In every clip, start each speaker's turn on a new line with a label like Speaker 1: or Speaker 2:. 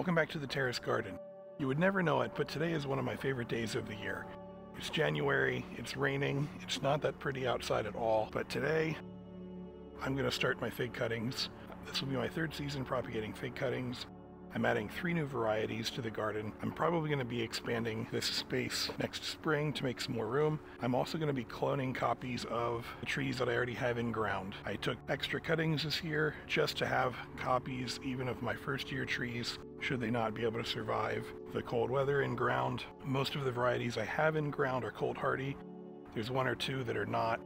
Speaker 1: Welcome back to the Terrace Garden. You would never know it, but today is one of my favorite days of the year. It's January, it's raining, it's not that pretty outside at all, but today I'm going to start my fig cuttings. This will be my third season propagating fig cuttings. I'm adding three new varieties to the garden. I'm probably going to be expanding this space next spring to make some more room. I'm also going to be cloning copies of the trees that I already have in ground. I took extra cuttings this year just to have copies even of my first year trees should they not be able to survive the cold weather in ground. Most of the varieties I have in ground are cold hardy. There's one or two that are not.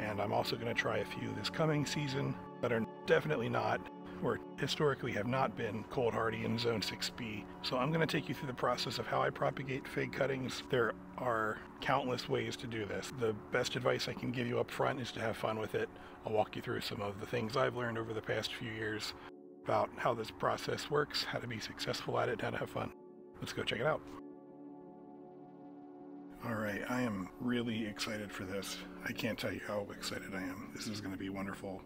Speaker 1: And I'm also going to try a few this coming season that are definitely not or historically have not been cold hardy in zone 6b. So I'm going to take you through the process of how I propagate fig cuttings. There are countless ways to do this. The best advice I can give you up front is to have fun with it. I'll walk you through some of the things I've learned over the past few years about how this process works, how to be successful at it, how to have fun. Let's go check it out. All right, I am really excited for this. I can't tell you how excited I am. This is going to be wonderful.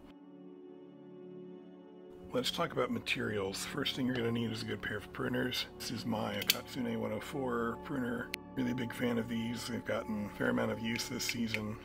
Speaker 1: Let's talk about materials. First thing you're going to need is a good pair of pruners. This is my Okatsune 104 pruner. Really big fan of these. They've gotten a fair amount of use this season.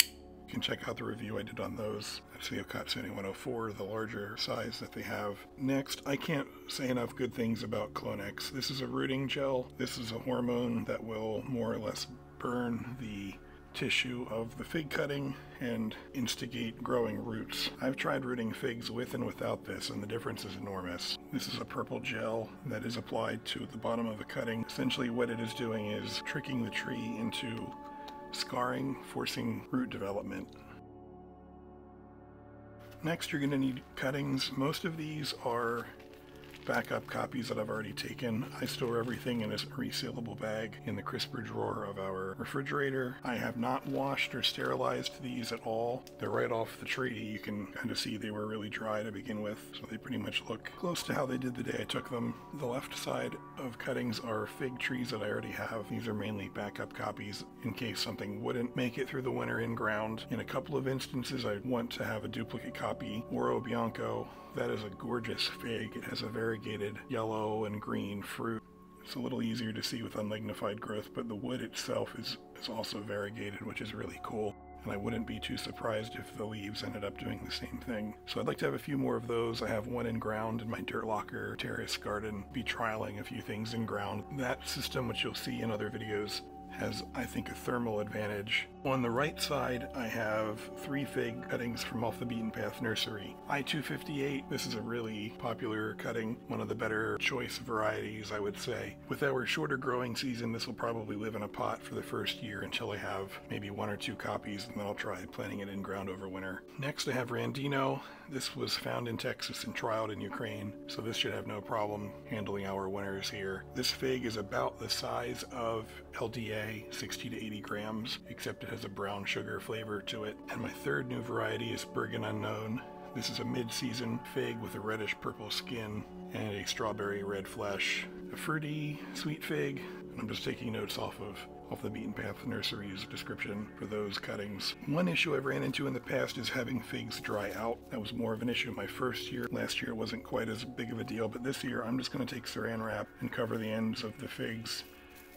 Speaker 1: You can check out the review I did on those. That's the Okatsune 104, the larger size that they have. Next, I can't say enough good things about Clonex. This is a rooting gel. This is a hormone that will more or less burn the tissue of the fig cutting and instigate growing roots. I've tried rooting figs with and without this and the difference is enormous. This is a purple gel that is applied to the bottom of the cutting. Essentially what it is doing is tricking the tree into scarring, forcing root development. Next you're going to need cuttings. Most of these are backup copies that I've already taken. I store everything in a resealable bag in the crisper drawer of our refrigerator. I have not washed or sterilized these at all. They're right off the tree. You can kind of see they were really dry to begin with, so they pretty much look close to how they did the day I took them. The left side of cuttings are fig trees that I already have. These are mainly backup copies in case something wouldn't make it through the winter in ground. In a couple of instances, I want to have a duplicate copy. Oro Bianco that is a gorgeous fig. It has a variegated yellow and green fruit. It's a little easier to see with unlignified growth, but the wood itself is, is also variegated, which is really cool. And I wouldn't be too surprised if the leaves ended up doing the same thing. So I'd like to have a few more of those. I have one in ground in my dirt locker terrace garden. Be trialing a few things in ground. That system, which you'll see in other videos, has, I think, a thermal advantage. On the right side, I have three fig cuttings from Off the Beaten Path Nursery. I-258, this is a really popular cutting, one of the better choice varieties, I would say. With our shorter growing season, this will probably live in a pot for the first year until I have maybe one or two copies, and then I'll try planting it in ground over winter. Next, I have Randino. This was found in Texas and trialed in Ukraine, so this should have no problem handling our winters here. This fig is about the size of LDA, 60 to 80 grams, except it has a brown sugar flavor to it. And my third new variety is Bergen Unknown. This is a mid-season fig with a reddish purple skin and a strawberry red flesh. A fruity, sweet fig. and I'm just taking notes off of off the Beaten Path Nursery's description for those cuttings. One issue I've ran into in the past is having figs dry out. That was more of an issue my first year. Last year it wasn't quite as big of a deal, but this year I'm just going to take saran wrap and cover the ends of the figs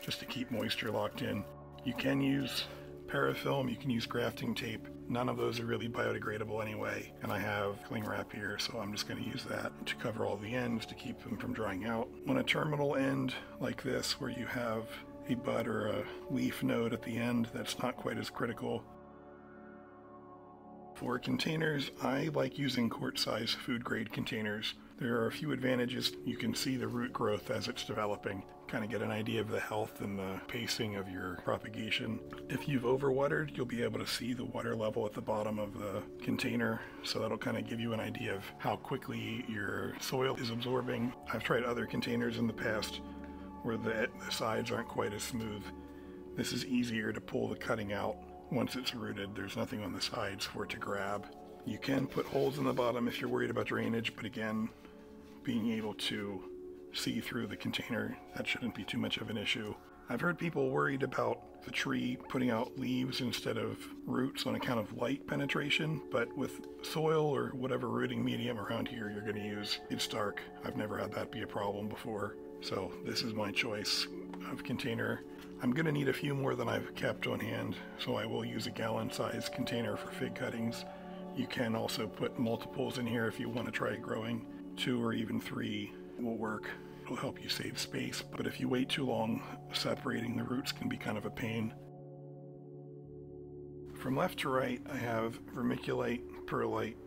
Speaker 1: just to keep moisture locked in. You can use parafilm, you can use grafting tape. None of those are really biodegradable anyway, and I have cling wrap here, so I'm just going to use that to cover all the ends to keep them from drying out. On a terminal end like this, where you have a bud or a leaf node at the end, that's not quite as critical. For containers, I like using quart-size food-grade containers. There are a few advantages. You can see the root growth as it's developing, kind of get an idea of the health and the pacing of your propagation. If you've overwatered, you'll be able to see the water level at the bottom of the container, so that'll kind of give you an idea of how quickly your soil is absorbing. I've tried other containers in the past where the, the sides aren't quite as smooth. This is easier to pull the cutting out once it's rooted. There's nothing on the sides for it to grab. You can put holes in the bottom if you're worried about drainage, but again, being able to see through the container, that shouldn't be too much of an issue. I've heard people worried about the tree putting out leaves instead of roots on account of light penetration, but with soil or whatever rooting medium around here you're going to use, it's dark. I've never had that be a problem before. So this is my choice of container. I'm going to need a few more than I've kept on hand, so I will use a gallon size container for fig cuttings. You can also put multiples in here if you want to try growing. Two or even three will work. It'll help you save space, but if you wait too long, separating the roots can be kind of a pain. From left to right, I have vermiculite, perlite,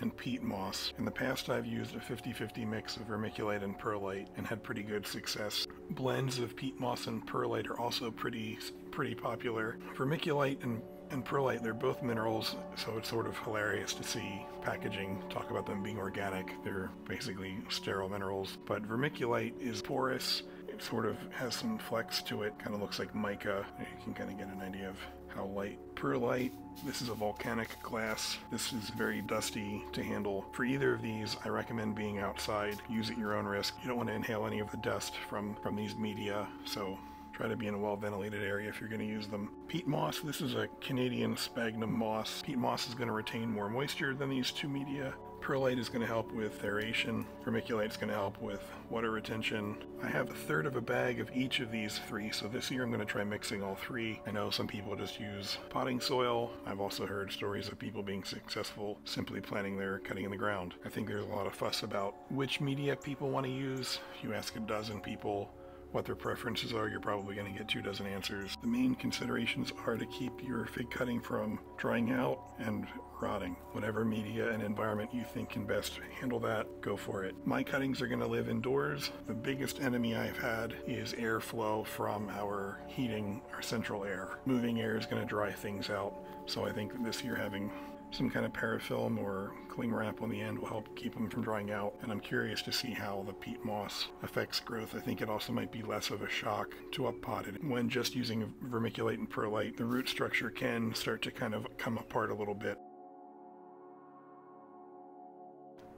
Speaker 1: and peat moss. In the past, I've used a 50-50 mix of vermiculite and perlite and had pretty good success. Blends of peat moss and perlite are also pretty pretty popular. Vermiculite and and perlite, they're both minerals, so it's sort of hilarious to see packaging talk about them being organic. They're basically sterile minerals. But vermiculite is porous. It sort of has some flex to it, kind of looks like mica. You can kind of get an idea of how light. Perlite, this is a volcanic glass. This is very dusty to handle. For either of these, I recommend being outside. Use at your own risk. You don't want to inhale any of the dust from, from these media, so Try to be in a well-ventilated area if you're going to use them. Peat moss, this is a Canadian sphagnum moss. Peat moss is going to retain more moisture than these two media. Perlite is going to help with aeration. Vermiculite is going to help with water retention. I have a third of a bag of each of these three, so this year I'm going to try mixing all three. I know some people just use potting soil. I've also heard stories of people being successful simply planting their cutting in the ground. I think there's a lot of fuss about which media people want to use. If you ask a dozen people, what their preferences are, you're probably going to get two dozen answers. The main considerations are to keep your fig cutting from drying out and rotting. Whatever media and environment you think can best handle that, go for it. My cuttings are going to live indoors. The biggest enemy I've had is airflow from our heating, our central air. Moving air is going to dry things out. So I think this year having some kind of parafilm or cling wrap on the end will help keep them from drying out. And I'm curious to see how the peat moss affects growth. I think it also might be less of a shock to uppot it. When just using vermiculite and perlite, the root structure can start to kind of come apart a little bit.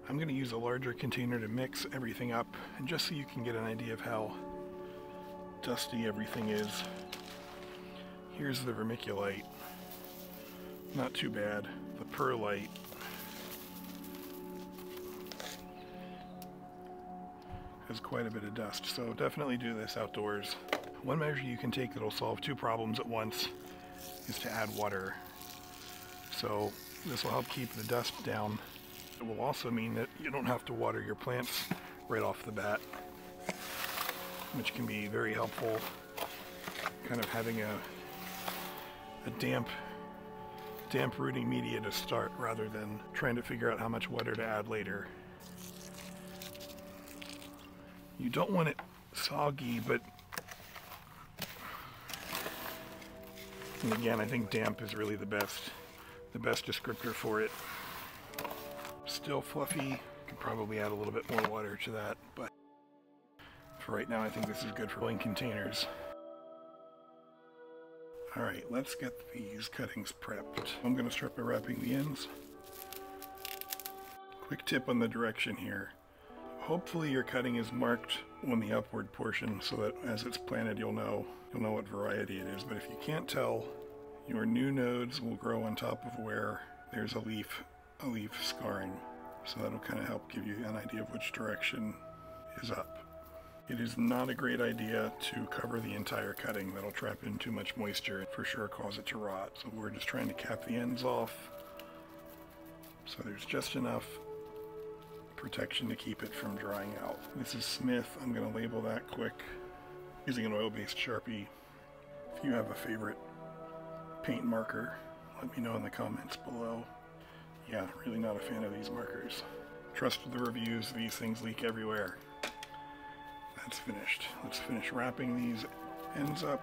Speaker 1: I'm going to use a larger container to mix everything up and just so you can get an idea of how dusty everything is. Here's the vermiculite. Not too bad. The perlite. Has quite a bit of dust, so definitely do this outdoors. One measure you can take that'll solve two problems at once is to add water. So this will help keep the dust down. It will also mean that you don't have to water your plants right off the bat, which can be very helpful. Kind of having a, a damp damp rooting media to start rather than trying to figure out how much water to add later. You don't want it soggy, but and again, I think damp is really the best, the best descriptor for it. Still fluffy, could probably add a little bit more water to that, but for right now, I think this is good for filling containers. Alright, let's get these cuttings prepped. I'm to start by wrapping the ends. Quick tip on the direction here. Hopefully your cutting is marked on the upward portion so that as it's planted you'll know you'll know what variety it is. But if you can't tell, your new nodes will grow on top of where there's a leaf a leaf scarring. So that'll kind of help give you an idea of which direction is up. It is not a great idea to cover the entire cutting. That'll trap in too much moisture and for sure cause it to rot. So we're just trying to cap the ends off so there's just enough protection to keep it from drying out. This is Smith. I'm going to label that quick using an oil-based Sharpie. If you have a favorite paint marker, let me know in the comments below. Yeah, really not a fan of these markers. Trust the reviews, these things leak everywhere that's finished. Let's finish wrapping these ends up.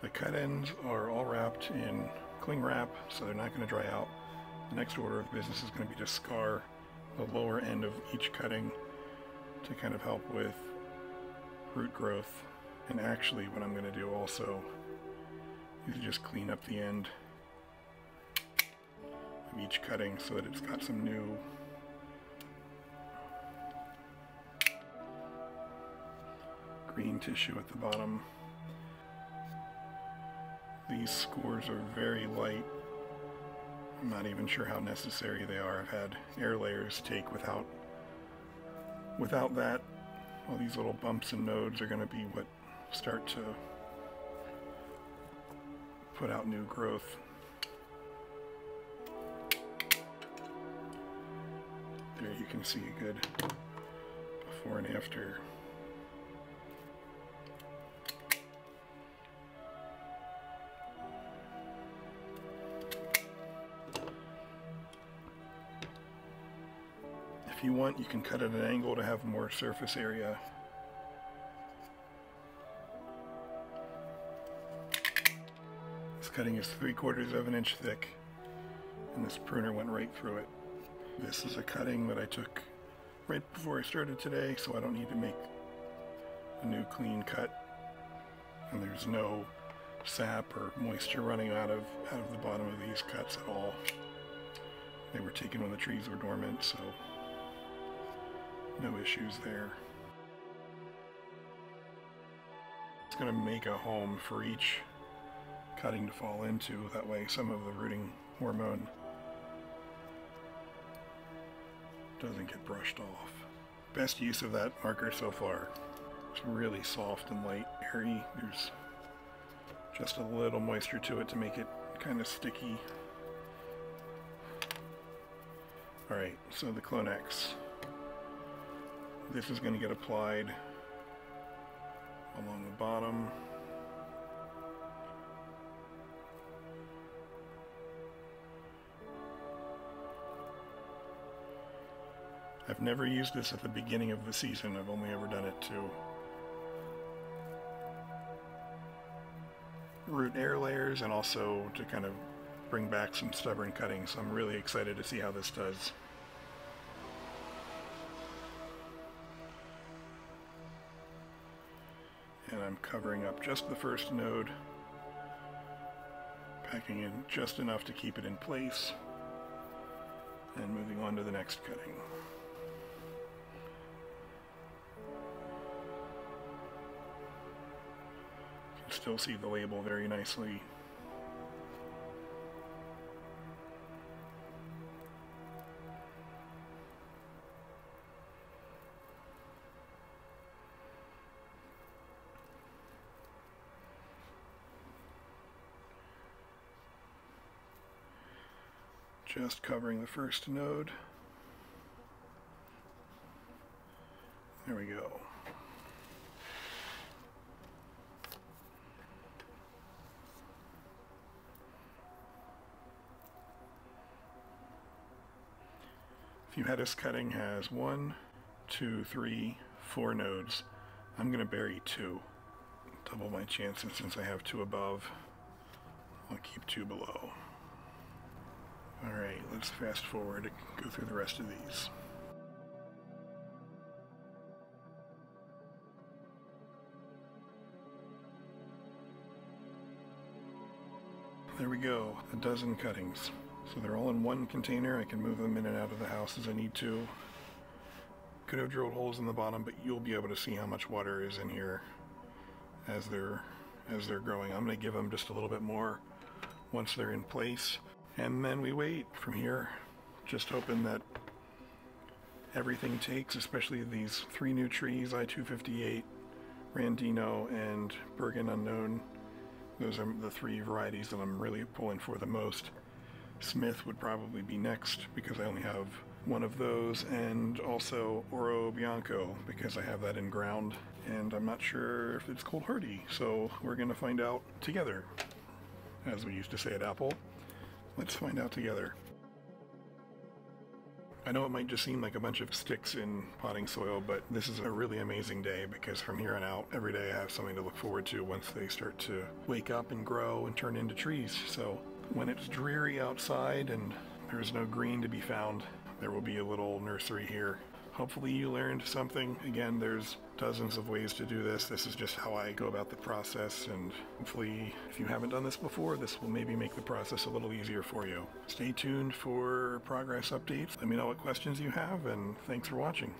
Speaker 1: The cut ends are all wrapped in cling wrap, so they're not going to dry out. The next order of business is going to be to scar the lower end of each cutting to kind of help with root growth. And actually what I'm going to do also is just clean up the end of each cutting so that it's got some new green tissue at the bottom. These scores are very light. I'm not even sure how necessary they are. I've had air layers take without without that. All these little bumps and nodes are going to be what start to put out new growth. There you can see a good before and after. If you want, you can cut at an angle to have more surface area. This cutting is three quarters of an inch thick, and this pruner went right through it. This is a cutting that I took right before I started today, so I don't need to make a new clean cut. And there's no sap or moisture running out of out of the bottom of these cuts at all. They were taken when the trees were dormant, so no issues there. It's going to make a home for each cutting to fall into. That way some of the rooting hormone doesn't get brushed off. Best use of that marker so far. It's really soft and light, airy. There's just a little moisture to it to make it kind of sticky. Alright, so the Clonex. This is going to get applied along the bottom. I've never used this at the beginning of the season. I've only ever done it to root air layers and also to kind of bring back some stubborn cuttings. So I'm really excited to see how this does. and I'm covering up just the first node, packing in just enough to keep it in place, and moving on to the next cutting. Still see the label very nicely just covering the first node. There we go. Fumettis cutting has one, two, three, four nodes. I'm going to bury two. Double my chances since I have two above. I'll keep two below. Alright, let's fast forward and go through the rest of these. There we go, a dozen cuttings. So they're all in one container. I can move them in and out of the house as I need to. Could have drilled holes in the bottom, but you'll be able to see how much water is in here as they're as they're growing. I'm going to give them just a little bit more once they're in place. And then we wait from here, just hoping that everything takes, especially these three new trees, I-258, Randino, and Bergen Unknown. Those are the three varieties that I'm really pulling for the most. Smith would probably be next because I only have one of those, and also Oro Bianco because I have that in ground, and I'm not sure if it's cold hardy, so we're going to find out together, as we used to say at Apple. Let's find out together. I know it might just seem like a bunch of sticks in potting soil, but this is a really amazing day because from here on out, every day I have something to look forward to once they start to wake up and grow and turn into trees. So when it's dreary outside and there's no green to be found, there will be a little nursery here hopefully you learned something. Again, there's dozens of ways to do this. This is just how I go about the process, and hopefully, if you haven't done this before, this will maybe make the process a little easier for you. Stay tuned for progress updates. Let me know what questions you have, and thanks for watching.